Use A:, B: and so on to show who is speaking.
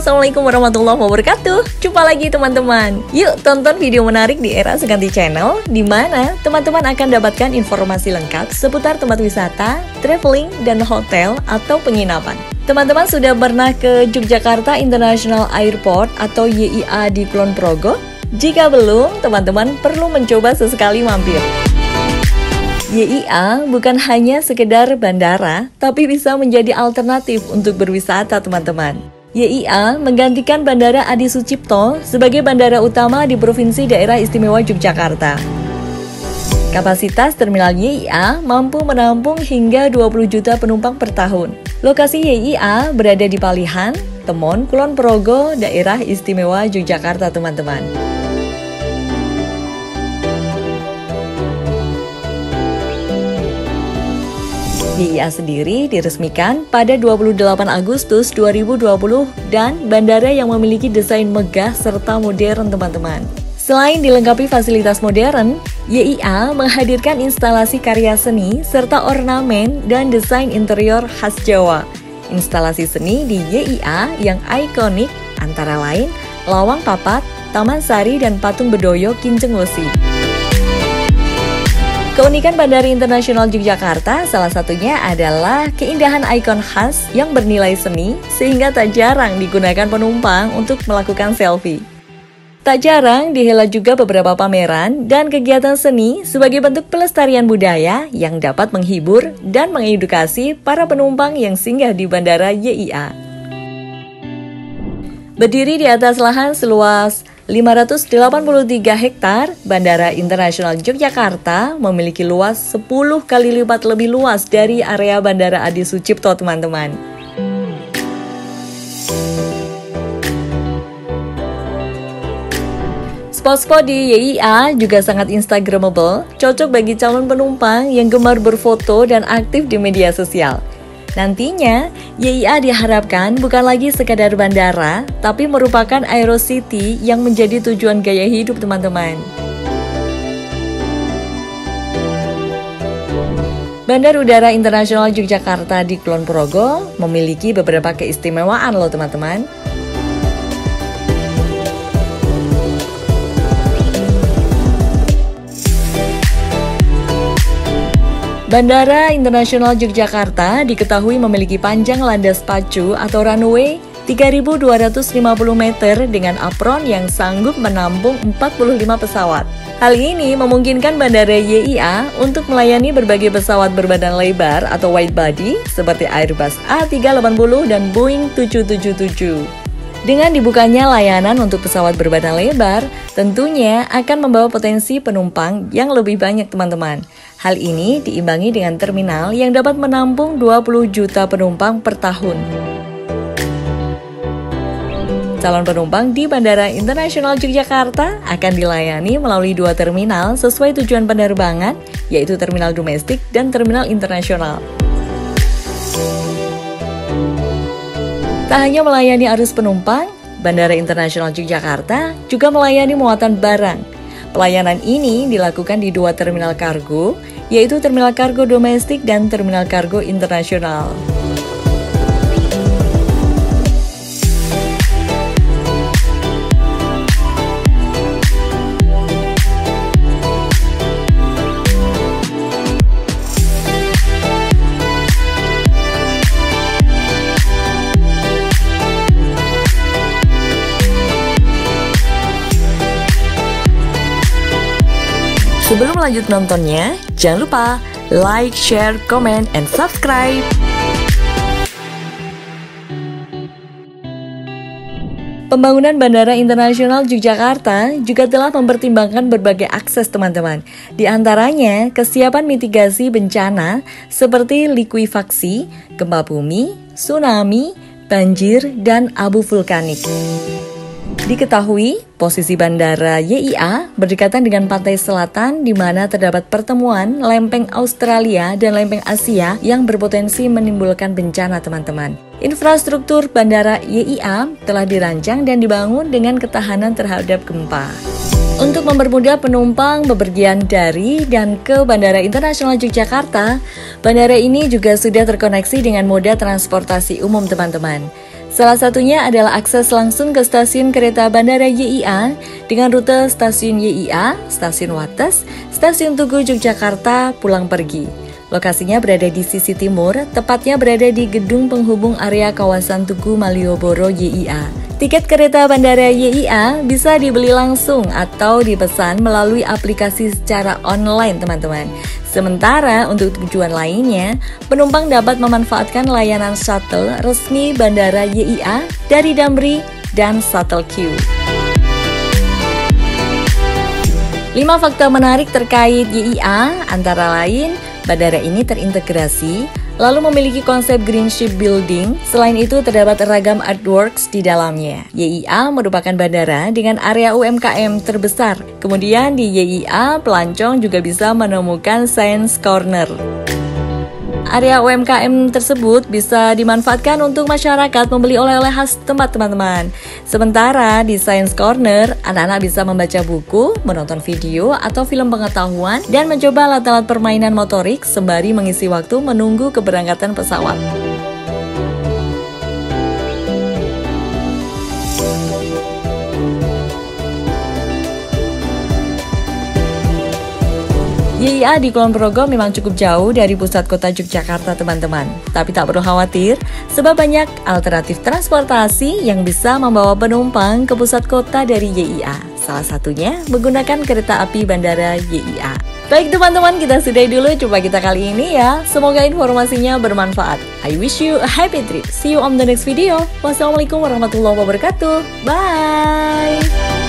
A: Assalamualaikum warahmatullahi wabarakatuh Jumpa lagi teman-teman Yuk tonton video menarik di era Seganti Channel di mana teman-teman akan dapatkan informasi lengkap seputar tempat wisata, traveling, dan hotel atau penginapan Teman-teman sudah pernah ke Yogyakarta International Airport atau YIA di Kulon Progo? Jika belum, teman-teman perlu mencoba sesekali mampir YIA bukan hanya sekedar bandara, tapi bisa menjadi alternatif untuk berwisata teman-teman. YIA menggantikan Bandara Adi Sucipto sebagai bandara utama di Provinsi Daerah Istimewa Yogyakarta. Kapasitas terminal YIA mampu menampung hingga 20 juta penumpang per tahun. Lokasi YIA berada di Palihan, Temon, Kulon Progo, Daerah Istimewa Yogyakarta teman-teman. YIA sendiri diresmikan pada 28 Agustus 2020 dan bandara yang memiliki desain megah serta modern teman-teman. Selain dilengkapi fasilitas modern, YIA menghadirkan instalasi karya seni serta ornamen dan desain interior khas Jawa. Instalasi seni di YIA yang ikonik antara lain Lawang Papat, Taman Sari, dan Patung Bedoyo Kinjeng Wesi. Keunikan Bandara Internasional Yogyakarta salah satunya adalah keindahan ikon khas yang bernilai seni sehingga tak jarang digunakan penumpang untuk melakukan selfie. Tak jarang dihelat juga beberapa pameran dan kegiatan seni sebagai bentuk pelestarian budaya yang dapat menghibur dan mengedukasi para penumpang yang singgah di Bandara YIA. Berdiri di atas lahan seluas 583 hektar, Bandara Internasional Yogyakarta memiliki luas 10 kali lipat lebih luas dari area Bandara Adi Sucipto, teman-teman. Spot-spot di YIA juga sangat instagramable, cocok bagi calon penumpang yang gemar berfoto dan aktif di media sosial. Nantinya, YIA diharapkan bukan lagi sekadar bandara, tapi merupakan Aero City yang menjadi tujuan gaya hidup teman-teman. Bandar Udara Internasional Yogyakarta di Kulon Progo memiliki beberapa keistimewaan loh teman-teman. Bandara Internasional Yogyakarta diketahui memiliki panjang landas pacu atau runway 3.250 meter dengan apron yang sanggup menampung 45 pesawat. Hal ini memungkinkan Bandara YIA untuk melayani berbagai pesawat berbadan lebar atau wide body seperti Airbus A380 dan Boeing 777. Dengan dibukanya layanan untuk pesawat berbadan lebar, tentunya akan membawa potensi penumpang yang lebih banyak teman-teman. Hal ini diimbangi dengan terminal yang dapat menampung 20 juta penumpang per tahun. Calon penumpang di Bandara Internasional Yogyakarta akan dilayani melalui dua terminal sesuai tujuan penerbangan, yaitu terminal domestik dan terminal internasional. Tak hanya melayani arus penumpang, Bandara Internasional Yogyakarta juga melayani muatan barang. Pelayanan ini dilakukan di dua terminal kargo, yaitu terminal kargo domestik dan terminal kargo internasional. Sebelum lanjut nontonnya, jangan lupa like, share, comment, and subscribe. Pembangunan Bandara Internasional Yogyakarta juga telah mempertimbangkan berbagai akses teman-teman. Di antaranya, kesiapan mitigasi bencana seperti likuifaksi, gempa bumi, tsunami, banjir, dan abu vulkanik. Diketahui, posisi bandara YIA berdekatan dengan pantai selatan di mana terdapat pertemuan lempeng Australia dan lempeng Asia yang berpotensi menimbulkan bencana teman-teman. Infrastruktur bandara YIA telah dirancang dan dibangun dengan ketahanan terhadap gempa. Untuk mempermudah penumpang bepergian dari dan ke Bandara Internasional Yogyakarta, bandara ini juga sudah terkoneksi dengan moda transportasi umum teman-teman. Salah satunya adalah akses langsung ke stasiun kereta Bandara YIA dengan rute stasiun YIA, stasiun Wates, stasiun Tugu Yogyakarta pulang pergi. Lokasinya berada di sisi timur, tepatnya berada di gedung penghubung area kawasan Tugu Malioboro YIA. Tiket kereta bandara YIA bisa dibeli langsung atau dipesan melalui aplikasi secara online, teman-teman. Sementara untuk tujuan lainnya, penumpang dapat memanfaatkan layanan shuttle resmi bandara YIA dari Damri dan Shuttle Q. 5 fakta menarik terkait YIA antara lain Bandara ini terintegrasi, lalu memiliki konsep green ship building. Selain itu, terdapat ragam artworks di dalamnya. YIA merupakan bandara dengan area UMKM terbesar. Kemudian di YIA, pelancong juga bisa menemukan Science Corner. Area UMKM tersebut bisa dimanfaatkan untuk masyarakat membeli oleh-oleh khas tempat teman-teman. Sementara di Science Corner, anak-anak bisa membaca buku, menonton video atau film pengetahuan, dan mencoba alat-alat permainan motorik sembari mengisi waktu menunggu keberangkatan pesawat. YIA di Kulon Progo memang cukup jauh dari pusat kota Yogyakarta teman-teman. Tapi tak perlu khawatir, sebab banyak alternatif transportasi yang bisa membawa penumpang ke pusat kota dari YIA. Salah satunya menggunakan kereta api bandara YIA. Baik teman-teman, kita sudahi dulu coba kita kali ini ya. Semoga informasinya bermanfaat. I wish you a happy trip. See you on the next video. Wassalamualaikum warahmatullahi wabarakatuh. Bye.